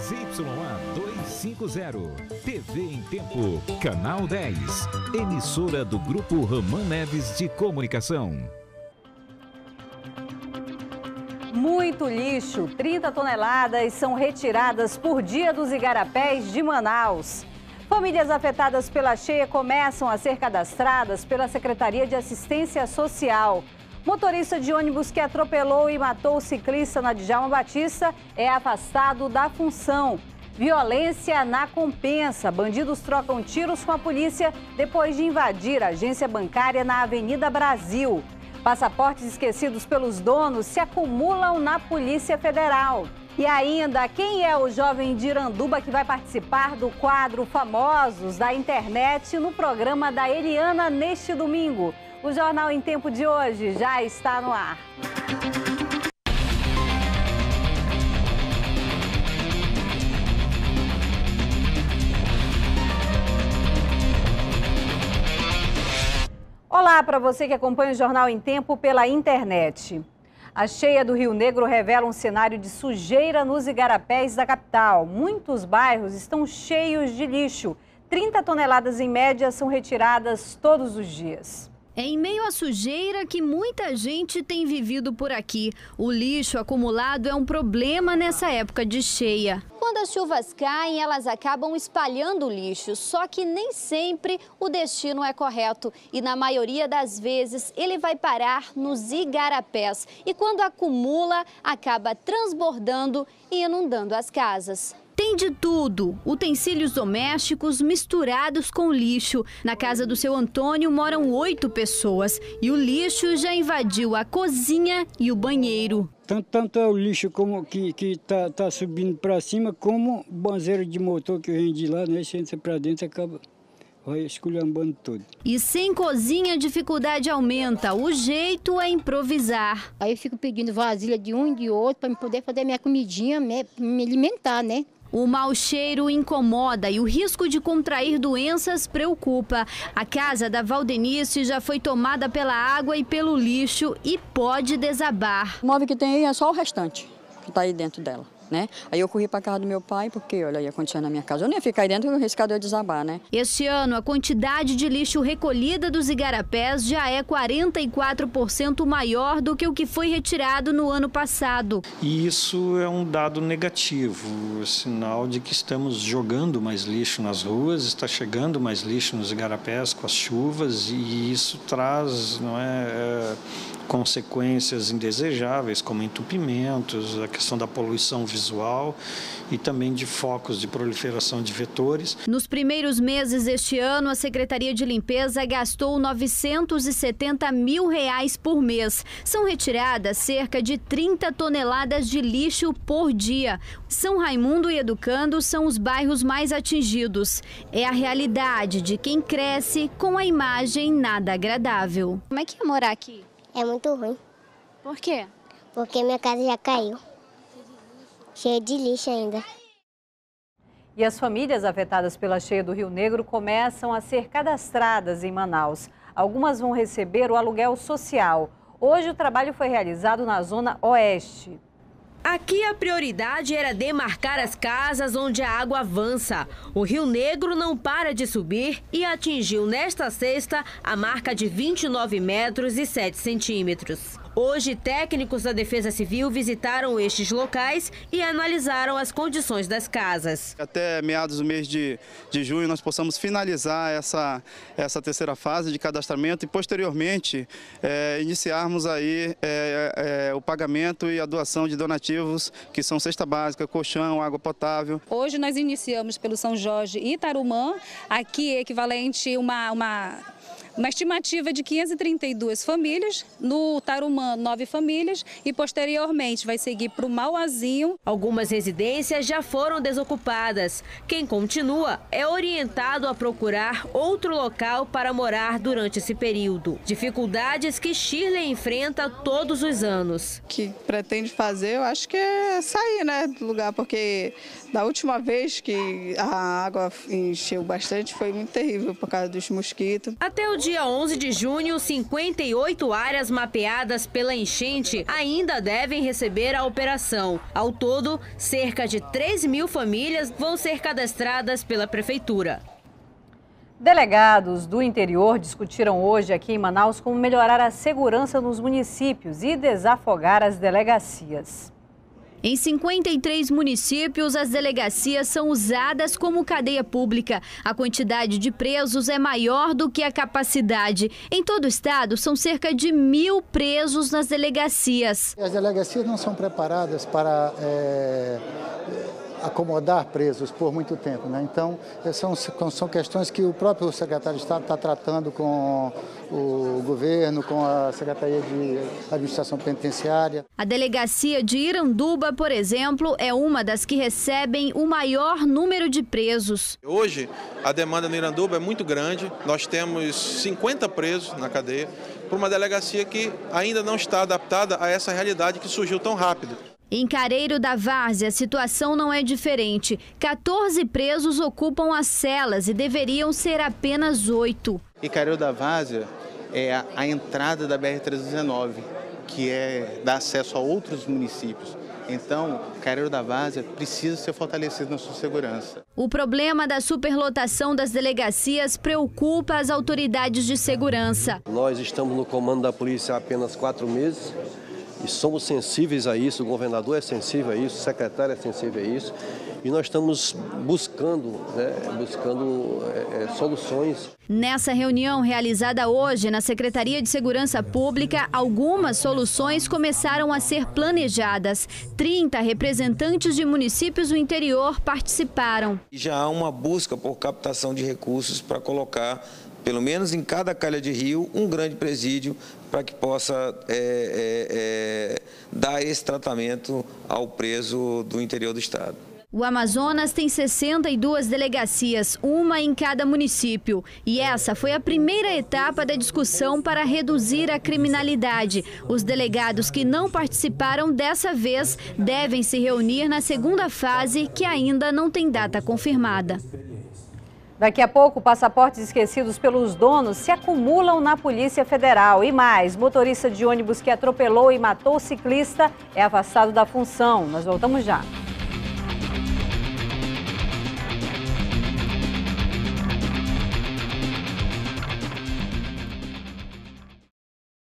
ZYA 250. TV em Tempo. Canal 10. Emissora do Grupo Raman Neves de Comunicação. Muito lixo, 30 toneladas são retiradas por dia dos igarapés de Manaus. Famílias afetadas pela cheia começam a ser cadastradas pela Secretaria de Assistência Social. Motorista de ônibus que atropelou e matou o ciclista na Djalma Batista é afastado da função. Violência na compensa. Bandidos trocam tiros com a polícia depois de invadir a agência bancária na Avenida Brasil. Passaportes esquecidos pelos donos se acumulam na Polícia Federal. E ainda, quem é o jovem de Iranduba que vai participar do quadro Famosos da Internet no programa da Eliana neste domingo? O Jornal em Tempo de hoje já está no ar. Olá para você que acompanha o Jornal em Tempo pela internet. A cheia do Rio Negro revela um cenário de sujeira nos igarapés da capital. Muitos bairros estão cheios de lixo. 30 toneladas em média são retiradas todos os dias. É em meio à sujeira que muita gente tem vivido por aqui. O lixo acumulado é um problema nessa época de cheia. Quando as chuvas caem, elas acabam espalhando o lixo, só que nem sempre o destino é correto e na maioria das vezes ele vai parar nos igarapés e quando acumula, acaba transbordando e inundando as casas. Tem de tudo: utensílios domésticos misturados com lixo. Na casa do seu Antônio moram oito pessoas e o lixo já invadiu a cozinha e o banheiro. Tanto, tanto é o lixo como que, que tá, subindo para cima, como o banzeiro de motor que vem de lá, né? Você entra para dentro acaba vai esculhambando tudo. E sem cozinha a dificuldade aumenta, o jeito é improvisar. Aí eu fico pedindo vasilha de um e de outro para poder fazer minha comidinha, me, me alimentar, né? O mau cheiro incomoda e o risco de contrair doenças preocupa. A casa da Valdenice já foi tomada pela água e pelo lixo e pode desabar. O móvel que tem aí é só o restante que está aí dentro dela né? Aí eu corri para casa do meu pai, porque, olha, ia acontecer na minha casa. Eu nem ia ficar aí dentro, o riscado ia desabar, né? Este ano, a quantidade de lixo recolhida dos igarapés já é 44% maior do que o que foi retirado no ano passado. E isso é um dado negativo, sinal de que estamos jogando mais lixo nas ruas, está chegando mais lixo nos igarapés com as chuvas, e isso traz, não é, é consequências indesejáveis, como entupimentos, a questão da poluição visual e também de focos de proliferação de vetores. Nos primeiros meses deste ano, a Secretaria de Limpeza gastou 970 mil reais por mês. São retiradas cerca de 30 toneladas de lixo por dia. São Raimundo e Educando são os bairros mais atingidos. É a realidade de quem cresce com a imagem nada agradável. Como é que é morar aqui? É muito ruim. Por quê? Porque minha casa já caiu. Cheia de lixo ainda. E as famílias afetadas pela cheia do Rio Negro começam a ser cadastradas em Manaus. Algumas vão receber o aluguel social. Hoje o trabalho foi realizado na zona oeste. Aqui a prioridade era demarcar as casas onde a água avança. O Rio Negro não para de subir e atingiu nesta sexta a marca de 29 metros e 7 centímetros. Hoje, técnicos da Defesa Civil visitaram estes locais e analisaram as condições das casas. Até meados do mês de, de junho, nós possamos finalizar essa, essa terceira fase de cadastramento e, posteriormente, é, iniciarmos aí é, é, o pagamento e a doação de donativos, que são cesta básica, colchão, água potável. Hoje nós iniciamos pelo São Jorge e Tarumã, aqui equivalente uma, uma uma estimativa de 532 famílias, no Tarumã, nove famílias e posteriormente vai seguir para o Mauazinho. Algumas residências já foram desocupadas. Quem continua é orientado a procurar outro local para morar durante esse período. Dificuldades que Shirley enfrenta todos os anos. O que pretende fazer, eu acho que é sair né, do lugar, porque da última vez que a água encheu bastante foi muito terrível por causa dos mosquitos. Até o dia 11 de junho, 58 áreas mapeadas pela enchente ainda devem receber a operação. Ao todo, cerca de 3 mil famílias vão ser cadastradas pela Prefeitura. Delegados do interior discutiram hoje aqui em Manaus como melhorar a segurança nos municípios e desafogar as delegacias. Em 53 municípios, as delegacias são usadas como cadeia pública. A quantidade de presos é maior do que a capacidade. Em todo o estado, são cerca de mil presos nas delegacias. As delegacias não são preparadas para. É acomodar presos por muito tempo. Né? Então, são, são questões que o próprio secretário de Estado está tratando com o governo, com a Secretaria de Administração Penitenciária. A delegacia de Iranduba, por exemplo, é uma das que recebem o maior número de presos. Hoje, a demanda no Iranduba é muito grande. Nós temos 50 presos na cadeia por uma delegacia que ainda não está adaptada a essa realidade que surgiu tão rápido. Em Careiro da Várzea, a situação não é diferente. 14 presos ocupam as celas e deveriam ser apenas oito. E Careiro da Várzea é a, a entrada da BR-319, que é dá acesso a outros municípios. Então, Careiro da Várzea precisa ser fortalecido na sua segurança. O problema da superlotação das delegacias preocupa as autoridades de segurança. Nós estamos no comando da polícia há apenas quatro meses e somos sensíveis a isso, o governador é sensível a isso, o secretário é sensível a isso, e nós estamos buscando, né, buscando é, é, soluções. Nessa reunião realizada hoje na Secretaria de Segurança Pública, algumas soluções começaram a ser planejadas. 30 representantes de municípios do interior participaram. Já há uma busca por captação de recursos para colocar pelo menos em cada calha de rio, um grande presídio para que possa é, é, é, dar esse tratamento ao preso do interior do Estado. O Amazonas tem 62 delegacias, uma em cada município. E essa foi a primeira etapa da discussão para reduzir a criminalidade. Os delegados que não participaram dessa vez devem se reunir na segunda fase, que ainda não tem data confirmada. Daqui a pouco, passaportes esquecidos pelos donos se acumulam na Polícia Federal. E mais, motorista de ônibus que atropelou e matou o ciclista é afastado da função. Nós voltamos já.